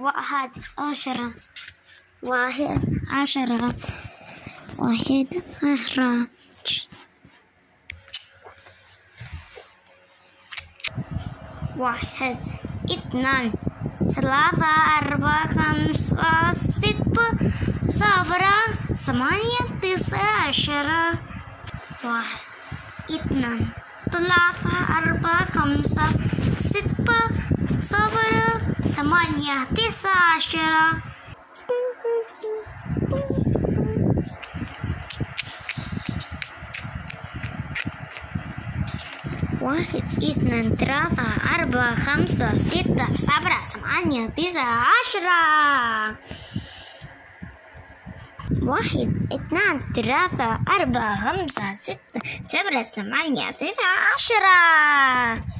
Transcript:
واحد عشرة واحد عشرة واحد. عشرة واحد. اثنان. ثلاثة. أربعة. خمسة. ستة. صفرة. ثمانية. تسعة. عشرة. واحد. اثنان. ثلاثة. أربعة. خمسة. ستة. صفرة. ثمانية. تسعة. عشرة. واحد اثنان ثلاثة أربعة خمسة ستة سبعة ثمانية تسعة عشرة واحد اثنان ثلاثة أربعة خمسة ستة سبعة ثمانية تسعة عشرة.